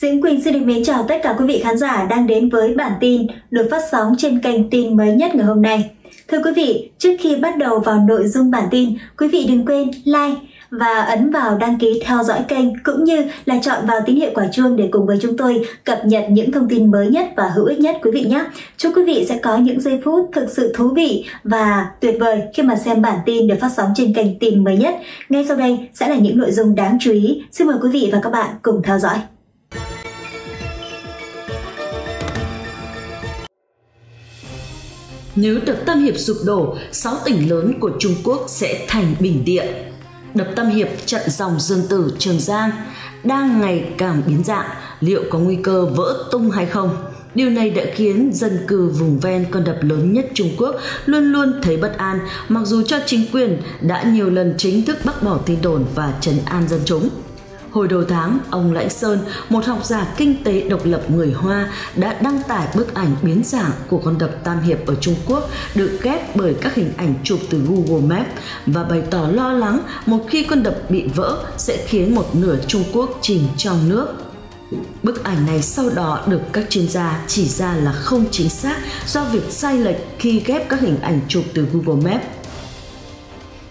Diễm Quỳnh xin được mến chào tất cả quý vị khán giả đang đến với bản tin được phát sóng trên kênh tin mới nhất ngày hôm nay. Thưa quý vị, trước khi bắt đầu vào nội dung bản tin, quý vị đừng quên like và ấn vào đăng ký theo dõi kênh cũng như là chọn vào tín hiệu quả chuông để cùng với chúng tôi cập nhật những thông tin mới nhất và hữu ích nhất quý vị nhé. Chúc quý vị sẽ có những giây phút thực sự thú vị và tuyệt vời khi mà xem bản tin được phát sóng trên kênh tin mới nhất. Ngay sau đây sẽ là những nội dung đáng chú ý. Xin mời quý vị và các bạn cùng theo dõi. Nếu đập Tam Hiệp sụp đổ, 6 tỉnh lớn của Trung Quốc sẽ thành bình địa. Đập Tam Hiệp chặn dòng Dương Tử Trường Giang đang ngày càng biến dạng, liệu có nguy cơ vỡ tung hay không? Điều này đã khiến dân cư vùng ven con đập lớn nhất Trung Quốc luôn luôn thấy bất an, mặc dù cho chính quyền đã nhiều lần chính thức bác bỏ tin đồn và trấn an dân chúng. Hồi đầu tháng, ông Lãnh Sơn, một học giả kinh tế độc lập người Hoa, đã đăng tải bức ảnh biến dạng của con đập Tam Hiệp ở Trung Quốc được ghép bởi các hình ảnh chụp từ Google Maps và bày tỏ lo lắng một khi con đập bị vỡ sẽ khiến một nửa Trung Quốc chìm trong nước. Bức ảnh này sau đó được các chuyên gia chỉ ra là không chính xác do việc sai lệch khi ghép các hình ảnh chụp từ Google Maps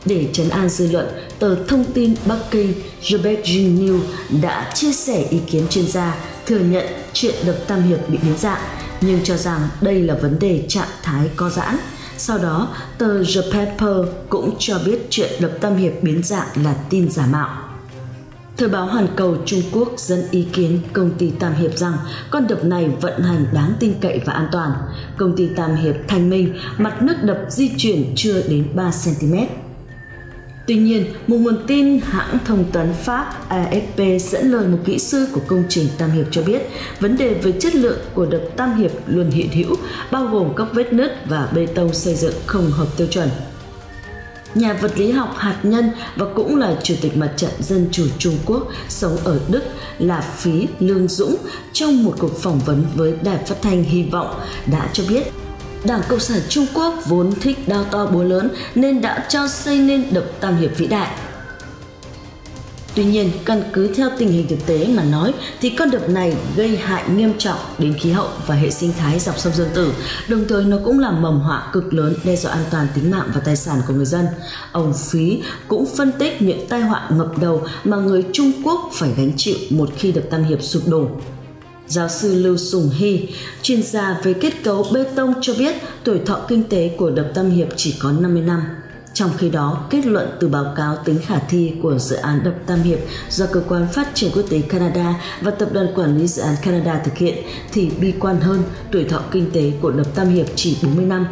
để chấn an dư luận, tờ thông tin Bắc Kinh Jebek News đã chia sẻ ý kiến chuyên gia thừa nhận chuyện đập Tam Hiệp bị biến dạng, nhưng cho rằng đây là vấn đề trạng thái co giãn. Sau đó, tờ The Paper cũng cho biết chuyện đập Tam Hiệp biến dạng là tin giả mạo. Thời báo Hoàn Cầu Trung Quốc dẫn ý kiến công ty Tam Hiệp rằng con đập này vận hành đáng tin cậy và an toàn. Công ty Tam Hiệp thanh minh mặt nước đập di chuyển chưa đến 3 cm. Tuy nhiên, một nguồn tin hãng thông tấn Pháp AFP dẫn lời một kỹ sư của công trình Tam Hiệp cho biết vấn đề về chất lượng của đập Tam Hiệp luôn hiện hữu, bao gồm các vết nứt và bê tông xây dựng không hợp tiêu chuẩn. Nhà vật lý học hạt nhân và cũng là Chủ tịch Mặt trận Dân chủ Trung Quốc sống ở Đức là Phí Lương Dũng trong một cuộc phỏng vấn với đài phát thanh Hy vọng đã cho biết Đảng Cộng sản Trung Quốc vốn thích đao to búa lớn nên đã cho xây nên đập Tam Hiệp vĩ đại. Tuy nhiên, căn cứ theo tình hình thực tế mà nói thì con đập này gây hại nghiêm trọng đến khí hậu và hệ sinh thái dọc sông Dương Tử, đồng thời nó cũng làm mầm họa cực lớn đe dọa an toàn tính mạng và tài sản của người dân. Ông Phí cũng phân tích những tai họa ngập đầu mà người Trung Quốc phải gánh chịu một khi đập Tam Hiệp sụp đổ. Giáo sư Lưu Sùng Hy, chuyên gia về kết cấu bê tông cho biết tuổi thọ kinh tế của đập Tam Hiệp chỉ có 50 năm. Trong khi đó, kết luận từ báo cáo tính khả thi của dự án đập Tam Hiệp do Cơ quan Phát triển Quốc tế Canada và Tập đoàn Quản lý Dự án Canada thực hiện thì bi quan hơn tuổi thọ kinh tế của đập Tam Hiệp chỉ 40 năm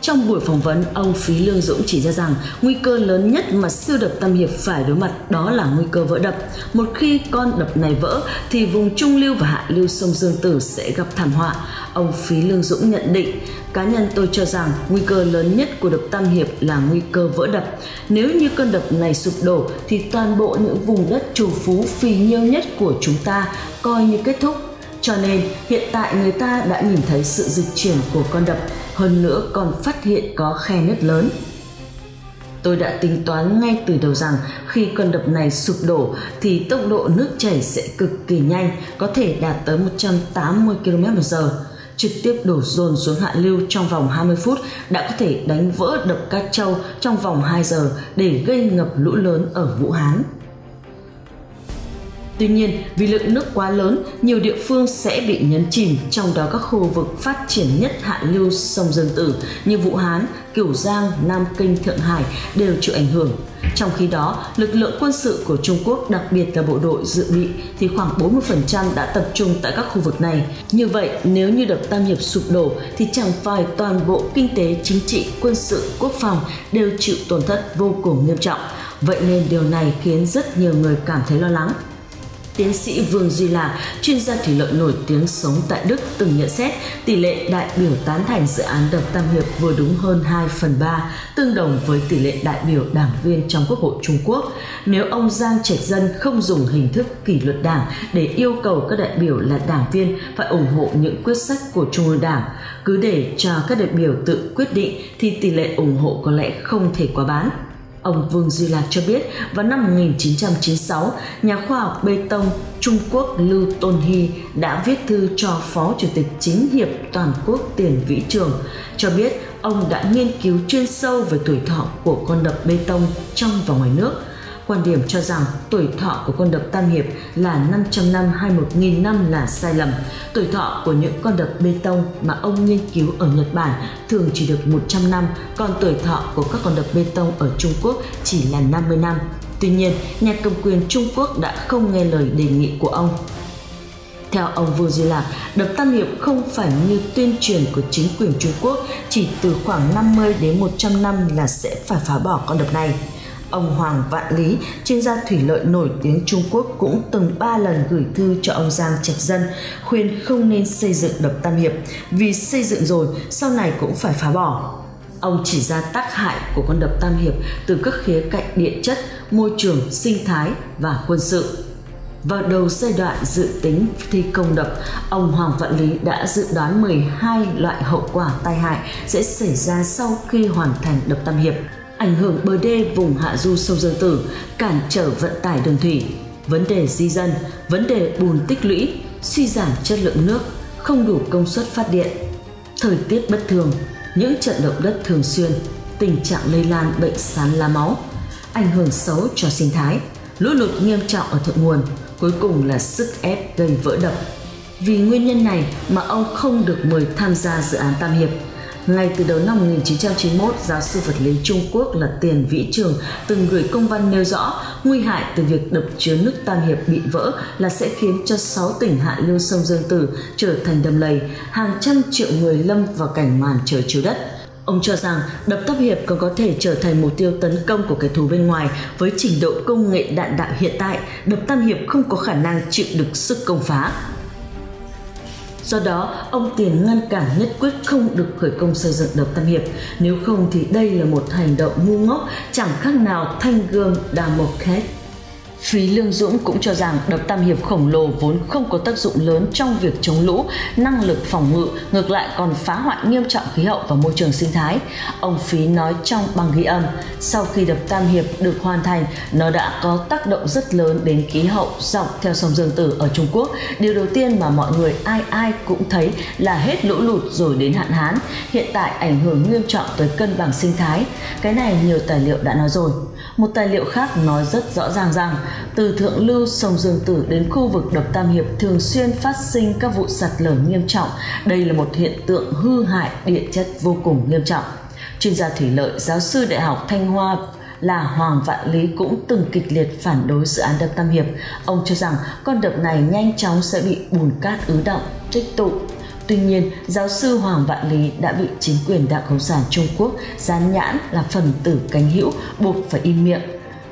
trong buổi phỏng vấn, ông Phí Lương Dũng chỉ ra rằng nguy cơ lớn nhất mà siêu đập Tam Hiệp phải đối mặt đó là nguy cơ vỡ đập. Một khi con đập này vỡ thì vùng trung lưu và hạ lưu sông Dương Tử sẽ gặp thảm họa. Ông Phí Lương Dũng nhận định, cá nhân tôi cho rằng nguy cơ lớn nhất của đập Tam Hiệp là nguy cơ vỡ đập. Nếu như cơn đập này sụp đổ thì toàn bộ những vùng đất trù phú phì nhiêu nhất của chúng ta coi như kết thúc cho nên hiện tại người ta đã nhìn thấy sự dịch chuyển của con đập, hơn nữa còn phát hiện có khe nứt lớn. Tôi đã tính toán ngay từ đầu rằng khi con đập này sụp đổ thì tốc độ nước chảy sẽ cực kỳ nhanh, có thể đạt tới 180 km/h. Trực tiếp đổ dồn xuống hạ lưu trong vòng 20 phút đã có thể đánh vỡ đập Cát Châu trong vòng 2 giờ để gây ngập lũ lớn ở Vũ Hán. Tuy nhiên, vì lượng nước quá lớn, nhiều địa phương sẽ bị nhấn chìm, trong đó các khu vực phát triển nhất hạ lưu sông Dương Tử như Vũ Hán, Cửu Giang, Nam Kinh, Thượng Hải đều chịu ảnh hưởng. Trong khi đó, lực lượng quân sự của Trung Quốc, đặc biệt là bộ đội dự bị, thì khoảng 40% đã tập trung tại các khu vực này. Như vậy, nếu như đập Tam Hiệp sụp đổ thì chẳng phải toàn bộ kinh tế, chính trị, quân sự, quốc phòng đều chịu tổn thất vô cùng nghiêm trọng. Vậy nên điều này khiến rất nhiều người cảm thấy lo lắng. Tiến sĩ Vương Duy Lạc, chuyên gia thủy lợi nổi tiếng sống tại Đức từng nhận xét tỷ lệ đại biểu tán thành dự án đập Tam Hiệp vừa đúng hơn 2 phần 3, tương đồng với tỷ lệ đại biểu đảng viên trong Quốc hội Trung Quốc. Nếu ông Giang Trạch Dân không dùng hình thức kỷ luật đảng để yêu cầu các đại biểu là đảng viên phải ủng hộ những quyết sách của Trung ương Đảng, cứ để cho các đại biểu tự quyết định thì tỷ lệ ủng hộ có lẽ không thể quá bán. Ông Vương Duy Lạc cho biết vào năm 1996, nhà khoa học bê tông Trung Quốc Lưu Tôn Hy đã viết thư cho Phó Chủ tịch Chính hiệp Toàn quốc Tiền Vĩ Trường, cho biết ông đã nghiên cứu chuyên sâu về tuổi thọ của con đập bê tông trong và ngoài nước – Quan điểm cho rằng tuổi thọ của con đập Tam Hiệp là 500 năm hay 1.000 năm là sai lầm. Tuổi thọ của những con đập bê tông mà ông nghiên cứu ở Nhật Bản thường chỉ được 100 năm, còn tuổi thọ của các con đập bê tông ở Trung Quốc chỉ là 50 năm. Tuy nhiên, nhà cầm quyền Trung Quốc đã không nghe lời đề nghị của ông. Theo ông Vương Duy Lạc, đập Tam Hiệp không phải như tuyên truyền của chính quyền Trung Quốc chỉ từ khoảng 50 đến 100 năm là sẽ phải phá bỏ con đập này. Ông Hoàng Vạn Lý, chuyên gia thủy lợi nổi tiếng Trung Quốc cũng từng ba lần gửi thư cho ông Giang Trạch Dân khuyên không nên xây dựng đập Tam Hiệp vì xây dựng rồi sau này cũng phải phá bỏ. Ông chỉ ra tác hại của con đập Tam Hiệp từ các khía cạnh địa chất, môi trường, sinh thái và quân sự. Vào đầu giai đoạn dự tính thi công đập, ông Hoàng Vạn Lý đã dự đoán 12 loại hậu quả tai hại sẽ xảy ra sau khi hoàn thành đập Tam Hiệp ảnh hưởng bờ đê vùng hạ du sông Dương Tử, cản trở vận tải đường thủy, vấn đề di dân, vấn đề bùn tích lũy, suy giảm chất lượng nước, không đủ công suất phát điện, thời tiết bất thường, những trận động đất thường xuyên, tình trạng lây lan bệnh sán lá máu, ảnh hưởng xấu cho sinh thái, lũ lụt nghiêm trọng ở thượng nguồn, cuối cùng là sức ép gây vỡ đập. Vì nguyên nhân này mà ông không được mời tham gia dự án Tam Hiệp – ngay từ đầu năm 1991, giáo sư vật lý Trung Quốc là Tiền Vĩ Trường từng gửi công văn nêu rõ nguy hại từ việc đập chứa nước Tam Hiệp bị vỡ là sẽ khiến cho 6 tỉnh hạ lưu sông Dương Tử trở thành đầm lầy, hàng trăm triệu người lâm vào cảnh màn trời chiếu đất. Ông cho rằng đập Tam Hiệp còn có thể trở thành mục tiêu tấn công của kẻ thù bên ngoài với trình độ công nghệ đạn đạo hiện tại, đập Tam Hiệp không có khả năng chịu được sức công phá. Do đó, ông Tiền ngăn cản nhất quyết không được khởi công xây dựng đập Tam Hiệp. Nếu không thì đây là một hành động ngu ngốc chẳng khác nào thanh gương khét. Phí Lương Dũng cũng cho rằng đập Tam Hiệp khổng lồ vốn không có tác dụng lớn trong việc chống lũ, năng lực phòng ngự, ngược lại còn phá hoại nghiêm trọng khí hậu và môi trường sinh thái. Ông Phí nói trong băng ghi âm, sau khi đập Tam Hiệp được hoàn thành, nó đã có tác động rất lớn đến khí hậu dọc theo sông Dương Tử ở Trung Quốc. Điều đầu tiên mà mọi người ai ai cũng thấy là hết lũ lụt rồi đến hạn hán. Hiện tại ảnh hưởng nghiêm trọng tới cân bằng sinh thái. Cái này nhiều tài liệu đã nói rồi. Một tài liệu khác nói rất rõ ràng rằng từ thượng lưu sông Dương Tử đến khu vực đập Tam Hiệp thường xuyên phát sinh các vụ sạt lở nghiêm trọng. Đây là một hiện tượng hư hại địa chất vô cùng nghiêm trọng. Chuyên gia thủy lợi, giáo sư Đại học Thanh Hoa là Hoàng Vạn Lý cũng từng kịch liệt phản đối dự án đập Tam Hiệp. Ông cho rằng con đập này nhanh chóng sẽ bị bùn cát ứ động, tích tụ Tuy nhiên, giáo sư Hoàng Vạn Lý đã bị chính quyền Đảng Cộng sản Trung Quốc dán nhãn là phần tử cánh hữu buộc phải im miệng.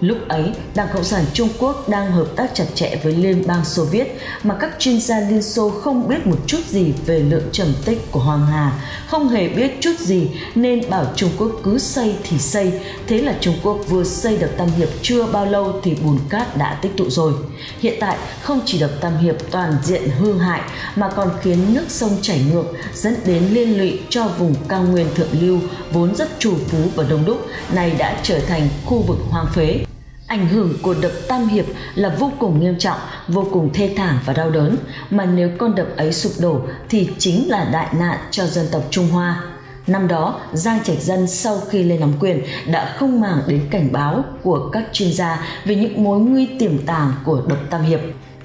Lúc ấy, Đảng Cộng sản Trung Quốc đang hợp tác chặt chẽ với Liên bang Xô Viết mà các chuyên gia Liên Xô không biết một chút gì về lượng trầm tích của Hoàng Hà, không hề biết chút gì nên bảo Trung Quốc cứ xây thì xây. Thế là Trung Quốc vừa xây đập Tam Hiệp chưa bao lâu thì bùn cát đã tích tụ rồi. Hiện tại không chỉ đập Tam Hiệp toàn diện hư hại mà còn khiến nước sông chảy ngược dẫn đến liên lụy cho vùng cao nguyên thượng lưu vốn rất trù phú và đông đúc này đã trở thành khu vực hoang phế Ảnh hưởng của đập Tam Hiệp là vô cùng nghiêm trọng, vô cùng thê thảm và đau đớn, mà nếu con đập ấy sụp đổ thì chính là đại nạn cho dân tộc Trung Hoa. Năm đó, Giang Trạch Dân sau khi lên nắm quyền đã không màng đến cảnh báo của các chuyên gia về những mối nguy tiềm tàng của đập Tam Hiệp,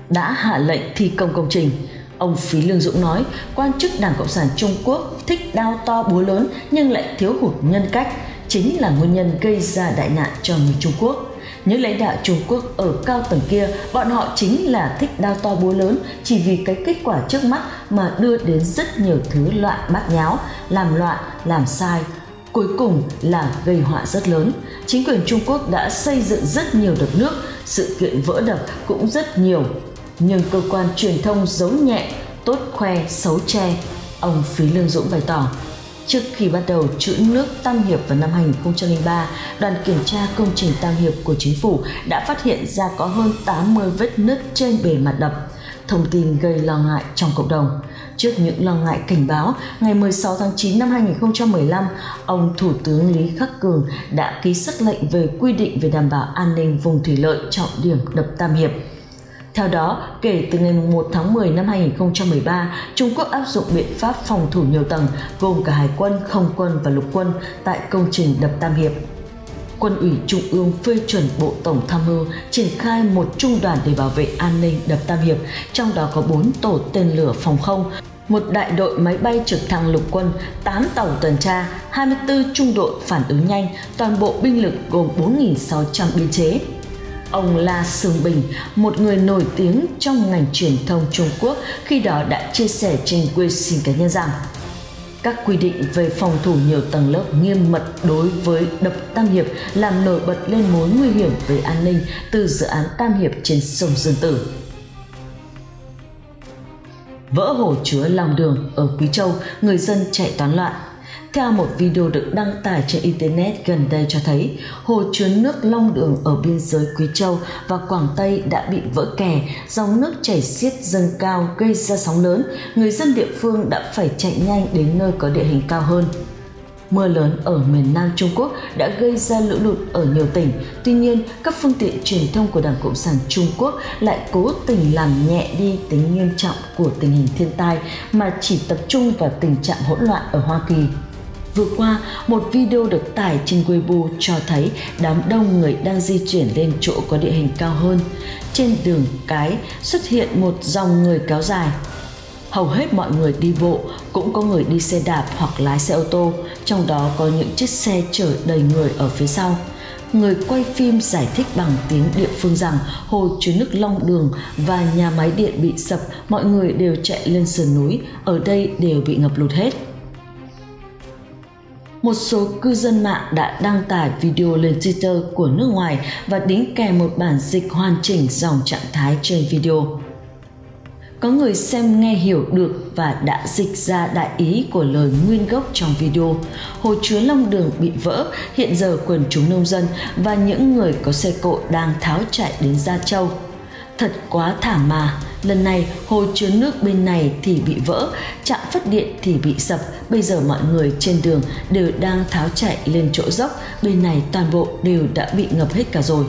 đã hạ lệnh thi công công trình. Ông Phí Lương Dũng nói, quan chức Đảng Cộng sản Trung Quốc thích đao to búa lớn nhưng lại thiếu hụt nhân cách, chính là nguyên nhân gây ra đại nạn cho người Trung Quốc những lãnh đạo Trung Quốc ở cao tầng kia, bọn họ chính là thích đao to búa lớn chỉ vì cái kết quả trước mắt mà đưa đến rất nhiều thứ loạn bát nháo, làm loạn, làm sai, cuối cùng là gây họa rất lớn. Chính quyền Trung Quốc đã xây dựng rất nhiều đập nước, sự kiện vỡ đập cũng rất nhiều. Nhưng cơ quan truyền thông giấu nhẹ, tốt khoe, xấu che. Ông Phí Lương Dũng bày tỏ, Trước khi bắt đầu trữ nước Tam Hiệp vào năm 2003, đoàn kiểm tra công trình Tam Hiệp của chính phủ đã phát hiện ra có hơn 80 vết nứt trên bề mặt đập. thông tin gây lo ngại trong cộng đồng. Trước những lo ngại cảnh báo, ngày 16 tháng 9 năm 2015, ông Thủ tướng Lý Khắc Cường đã ký sắc lệnh về quy định về đảm bảo an ninh vùng thủy lợi trọng điểm đập Tam Hiệp. Theo đó, kể từ ngày 1 tháng 10 năm 2013, Trung Quốc áp dụng biện pháp phòng thủ nhiều tầng gồm cả hải quân, không quân và lục quân tại công trình đập Tam Hiệp Quân ủy Trung ương phê chuẩn Bộ Tổng tham mưu triển khai một trung đoàn để bảo vệ an ninh đập Tam Hiệp, trong đó có 4 tổ tên lửa phòng không, một đại đội máy bay trực thăng lục quân, 8 tàu tuần tra, 24 trung đội phản ứng nhanh, toàn bộ binh lực gồm 4.600 biên chế. Ông La Sương Bình, một người nổi tiếng trong ngành truyền thông Trung Quốc, khi đó đã chia sẻ trên Weixin cá nhân rằng các quy định về phòng thủ nhiều tầng lớp nghiêm mật đối với đập Tam Hiệp làm nổi bật lên mối nguy hiểm về an ninh từ dự án Tam Hiệp trên sông Dương Tử. Vỡ hồ chứa lòng đường ở Quý Châu, người dân chạy toán loạn theo một video được đăng tải trên Internet gần đây cho thấy, hồ chứa nước Long Đường ở biên giới Quý Châu và Quảng Tây đã bị vỡ kè, dòng nước chảy xiết dâng cao gây ra sóng lớn, người dân địa phương đã phải chạy nhanh đến nơi có địa hình cao hơn. Mưa lớn ở miền Nam Trung Quốc đã gây ra lũ lụt ở nhiều tỉnh. Tuy nhiên, các phương tiện truyền thông của Đảng Cộng sản Trung Quốc lại cố tình làm nhẹ đi tính nghiêm trọng của tình hình thiên tai mà chỉ tập trung vào tình trạng hỗn loạn ở Hoa Kỳ. Vừa qua, một video được tải trên Weibo cho thấy đám đông người đang di chuyển lên chỗ có địa hình cao hơn. Trên đường cái xuất hiện một dòng người kéo dài. Hầu hết mọi người đi bộ, cũng có người đi xe đạp hoặc lái xe ô tô, trong đó có những chiếc xe chở đầy người ở phía sau người quay phim giải thích bằng tiếng địa phương rằng hồ chứa nước Long Đường và nhà máy điện bị sập, mọi người đều chạy lên sườn núi, ở đây đều bị ngập lụt hết một số cư dân mạng đã đăng tải video lên Twitter của nước ngoài và đính kèm một bản dịch hoàn chỉnh dòng trạng thái trên video. Có người xem nghe hiểu được và đã dịch ra đại ý của lời nguyên gốc trong video. Hồ chứa Long Đường bị vỡ, hiện giờ quần chúng nông dân và những người có xe cộ đang tháo chạy đến Gia Châu. Thật quá thảm mà, Lần này hồ chứa nước bên này thì bị vỡ, trạm phát điện thì bị sập, bây giờ mọi người trên đường đều đang tháo chạy lên chỗ dốc, bên này toàn bộ đều đã bị ngập hết cả rồi.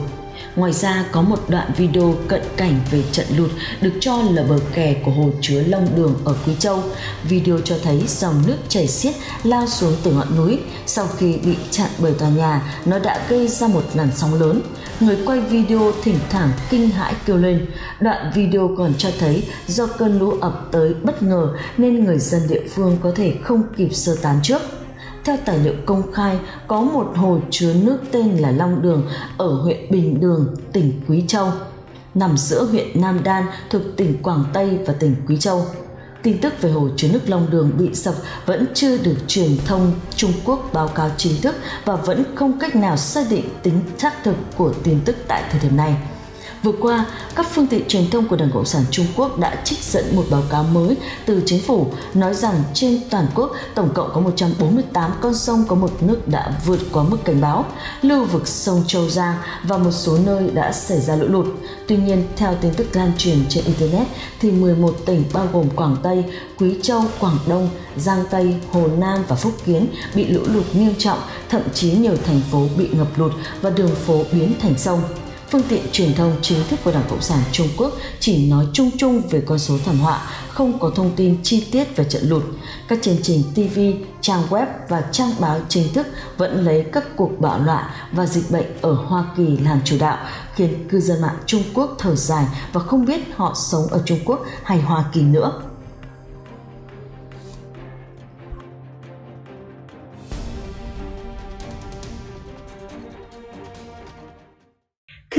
Ngoài ra có một đoạn video cận cảnh về trận lụt được cho là bờ kè của hồ chứa Long Đường ở Quý Châu. Video cho thấy dòng nước chảy xiết lao xuống từ ngọn núi. Sau khi bị chặn bởi tòa nhà, nó đã gây ra một làn sóng lớn. Người quay video thỉnh thoảng kinh hãi kêu lên. Đoạn video còn cho thấy do cơn lũ ập tới bất ngờ nên người dân địa phương có thể không kịp sơ tán trước. Theo tài liệu công khai, có một hồ chứa nước tên là Long Đường ở huyện Bình Đường, tỉnh Quý Châu, nằm giữa huyện Nam Đan thuộc tỉnh Quảng Tây và tỉnh Quý Châu. Tin tức về hồ chứa nước Long Đường bị sập vẫn chưa được truyền thông Trung Quốc báo cáo chính thức và vẫn không cách nào xác định tính xác thực của tin tức tại thời điểm này. Vừa qua, các phương tiện truyền thông của Đảng Cộng sản Trung Quốc đã trích dẫn một báo cáo mới từ chính phủ nói rằng trên toàn quốc tổng cộng có 148 con sông có mực nước đã vượt quá mức cảnh báo, lưu vực sông Châu Giang và một số nơi đã xảy ra lũ lụt. Tuy nhiên, theo tin tức lan truyền trên Internet, thì 11 tỉnh bao gồm Quảng Tây, Quý Châu, Quảng Đông, Giang Tây, Hồ Nam và Phúc Kiến bị lũ lụt nghiêm trọng, thậm chí nhiều thành phố bị ngập lụt và đường phố biến thành sông phương tiện truyền thông chính thức của Đảng Cộng sản Trung Quốc chỉ nói chung chung về con số thảm họa, không có thông tin chi tiết về trận lụt. Các chương trình TV, trang web và trang báo chính thức vẫn lấy các cuộc bạo loạn và dịch bệnh ở Hoa Kỳ làm chủ đạo, khiến cư dân mạng Trung Quốc thở dài và không biết họ sống ở Trung Quốc hay Hoa Kỳ nữa.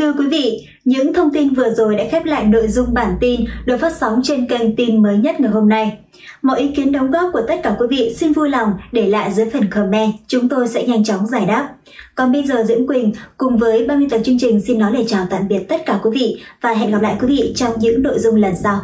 Thưa quý vị, những thông tin vừa rồi đã khép lại nội dung bản tin được phát sóng trên kênh tin mới nhất ngày hôm nay. Mọi ý kiến đóng góp của tất cả quý vị xin vui lòng để lại dưới phần comment, chúng tôi sẽ nhanh chóng giải đáp. Còn bây giờ Diễm Quỳnh cùng với 30 tập chương trình xin nói lời chào tạm biệt tất cả quý vị và hẹn gặp lại quý vị trong những nội dung lần sau.